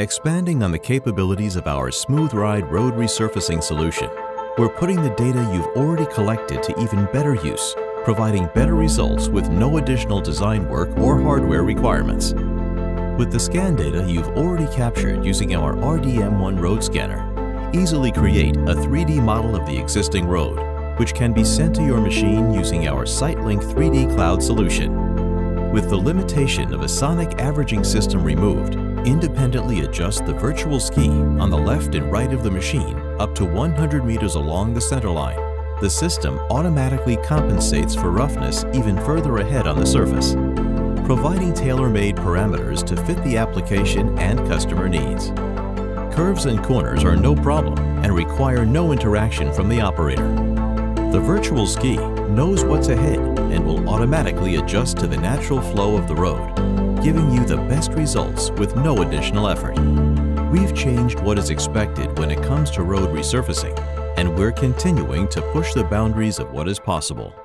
Expanding on the capabilities of our SmoothRide road resurfacing solution, we're putting the data you've already collected to even better use, providing better results with no additional design work or hardware requirements. With the scan data you've already captured using our RDM1 road scanner, easily create a 3D model of the existing road, which can be sent to your machine using our SiteLink 3D Cloud solution. With the limitation of a sonic averaging system removed, independently adjust the virtual ski on the left and right of the machine up to 100 meters along the center line. The system automatically compensates for roughness even further ahead on the surface, providing tailor-made parameters to fit the application and customer needs. Curves and corners are no problem and require no interaction from the operator. The virtual ski knows what's ahead and will automatically adjust to the natural flow of the road, giving you the best results with no additional effort. We've changed what is expected when it comes to road resurfacing, and we're continuing to push the boundaries of what is possible.